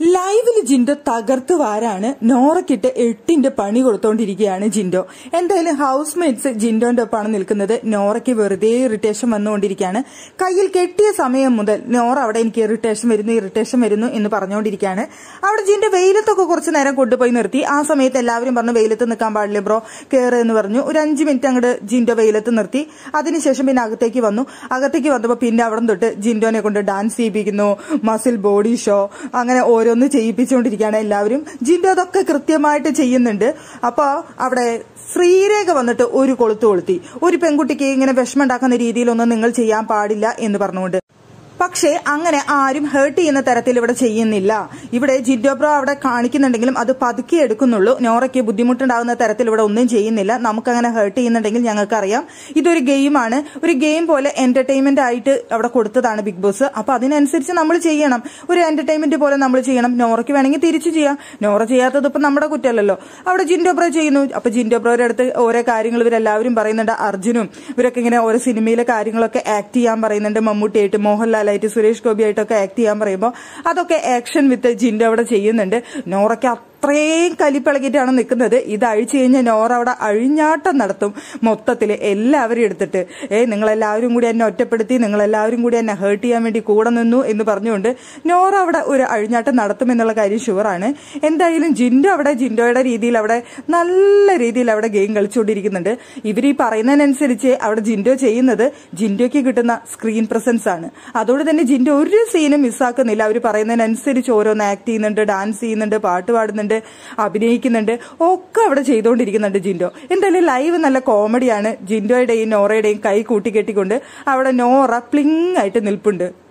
ലൈവിൽ ജിൻഡോ തകർത്ത് വാരാണ് നോറക്കിട്ട് എട്ടിന്റെ പണി കൊടുത്തോണ്ടിരിക്കുകയാണ് ജിൻഡോ. എന്തായാലും ഹൗസ് മേറ്റ്സ് ജിൻഡോന്റെ ഒപ്പാണ് നിൽക്കുന്നത്. നോറയ്ക്ക് വെറുതെ ഇറിറ്റേഷൻ വന്നുകൊണ്ടിരിക്കുകയാണ്. കയ്യിൽ കെട്ടിയ സമയം മുതൽ നോറ അവിടെ എനിക്ക് ഇറിറ്റേഷൻ വരുന്നു ഇറിറ്റേഷൻ വരുന്നു എന്ന് പറഞ്ഞുകൊണ്ടിരിക്കുകയാണ്. അവിടെ ജിൻഡോ വെയിലത്തൊക്കെ കുറച്ച് നേരം കൊണ്ടുപോയി നിർത്തി. ആ സമയത്ത് എല്ലാവരും പറഞ്ഞു വെയിലത്ത് നിൽക്കാൻ പാടില്ല ബ്രോ? കയറ് എന്ന് പറഞ്ഞു. ഒരു അഞ്ച് മിനിറ്റ് അങ്ങോട്ട് ജിൻഡോ വെയിലത്ത് നിർത്തി. അതിനുശേഷം പിന്നെ അകത്തേക്ക് വന്നു. അകത്തേക്ക് വന്നപ്പോൾ പിന്നെ അവിടെ തൊട്ട് ജിൻഡോനെ കൊണ്ട് ഡാൻസ് ചെയ്യിപ്പിക്കുന്നു മസിൽ ബോഡി ഷോ അങ്ങനെ ഓരോന്ന് ചെയ്യിപ്പിച്ചുകൊണ്ടിരിക്കുകയാണ് എല്ലാവരും. ജിൻഡോ അതൊക്കെ കൃത്യമായിട്ട് ചെയ്യുന്നുണ്ട്. അപ്പോൾ അവിടെ ശ്രീരേഖ വന്നിട്ട് ഒരു കൊളുത്ത് കൊളുത്തി. ഒരു പെൺകുട്ടിക്ക് ഇങ്ങനെ വിഷമം ഉണ്ടാക്കുന്ന രീതിയിലൊന്നും നിങ്ങൾ ചെയ്യാൻ പാടില്ല എന്ന് പറഞ്ഞുകൊണ്ട്. പക്ഷേ അങ്ങനെ ആരും ഹേർട്ട് ചെയ്യുന്ന തരത്തിൽ ഇവിടെ ചെയ്യുന്നില്ല. ഇവിടെ ജിഡോബ്രോ അവിടെ കാണിക്കുന്നുണ്ടെങ്കിലും അത് പതുക്കി എടുക്കുന്നുള്ളൂ. നോറയ്ക്ക് ബുദ്ധിമുട്ടുണ്ടാകുന്ന തരത്തിൽ ഇവിടെ ഒന്നും ചെയ്യുന്നില്ല. നമുക്കങ്ങനെ ഹേർട്ട് ചെയ്യുന്നുണ്ടെങ്കിൽ ഞങ്ങൾക്കറിയാം. ഇതൊരു ഗെയിമാണ് ഒരു ഗെയിം പോലെ എന്റർടൈൻമെന്റ് ആയിട്ട് അവിടെ കൊടുത്തതാണ് ബിഗ് ബോസ് അപ്പൊ അതിനനുസരിച്ച് നമ്മൾ ചെയ്യണം. ഒരു എന്റർടൈൻമെന്റ് പോലെ നമ്മൾ ചെയ്യണം. നോറയ്ക്ക് വേണമെങ്കിൽ തിരിച്ചു ചെയ്യാം. നോറ ചെയ്യാത്തത് ഇപ്പൊ നമ്മുടെ കുറ്റമല്ലല്ലോ. അവിടെ ജിൻഡോബ്രോ ചെയ്യുന്നു. അപ്പൊ ജിൻഡോബ്രോയുടെ അടുത്ത് ഓരോ കാര്യങ്ങൾ ഇവരെല്ലാവരും പറയുന്നുണ്ട്. അർജുനും ഇവരൊക്കെ ഇങ്ങനെ ഓരോ സിനിമയിലെ കാര്യങ്ങളൊക്കെ ആക്ട് ചെയ്യാൻ പറയുന്നുണ്ട്. മമ്മൂട്ടിയായിട്ട് മോഹൻലാലായിട്ട് സുരേഷ് ഗോപി ആയിട്ടൊക്കെ ആക്ട് ചെയ്യാൻ പറയുമ്പോൾ അതൊക്കെ ആക്ഷൻ വിത്ത് ജിൻഡോ അവിടെ ചെയ്യുന്നുണ്ട്. നോറയ്ക്ക് അത്രയും കലിപ്പിളകിയിട്ടാണ് നിൽക്കുന്നത്. ഇത് അഴിച്ചു കഴിഞ്ഞാൽ നോറ അവിടെ അഴിഞ്ഞാട്ടം നടത്തും. മൊത്തത്തിൽ എല്ലാവരും എടുത്തിട്ട് ഏ നിങ്ങളെല്ലാവരും കൂടി എന്നെ ഒറ്റപ്പെടുത്തി നിങ്ങളെല്ലാവരും കൂടി എന്നെ ഹേർട്ട് ചെയ്യാൻ വേണ്ടി കൂടെ നിന്നു എന്ന് പറഞ്ഞുകൊണ്ട് നോറ അവിടെ ഒരു അഴിഞ്ഞാട്ടം നടത്തും എന്നുള്ള കാര്യം ഷുവറാണ് എന്തായാലും ജിൻഡോ അവിടെ ജിൻഡോയുടെ രീതിയിൽ അവിടെ നല്ല രീതിയിൽ അവിടെ ഗെയിം കളിച്ചുകൊണ്ടിരിക്കുന്നുണ്ട്. ഇവർ ഈ പറയുന്നതിനനുസരിച്ച് അവിടെ ജിൻഡോ ചെയ്യുന്നത് ജിൻഡോയ്ക്ക് കിട്ടുന്ന സ്ക്രീൻ പ്രസൻസ് ആണ്. അതോടെ തന്നെ ജിൻഡോ ഒരു സീനും മിസ്സാക്കുന്നില്ല അവർ പറയുന്നതിനനുസരിച്ച് ഓരോന്ന് ആക്ട് ചെയ്യുന്നുണ്ട് ഡാൻസ് ചെയ്യുന്നുണ്ട് പാട്ട് പാടുന്നുണ്ട്. അഭിനയിക്കുന്നുണ്ട് ഒക്കെ അവിടെ ചെയ്തുകൊണ്ടിരിക്കുന്നുണ്ട് ജിൻഡോ. എന്തായാലും ലൈവ് നല്ല കോമഡിയാണ് ജിൻഡോയുടെയും നോറയുടെയും കൈ കൂട്ടിക്കെട്ടിക്കൊണ്ട് അവിടെ നോറ പ്ലിങ് ആയിട്ട് നിൽപ്പുണ്ട്.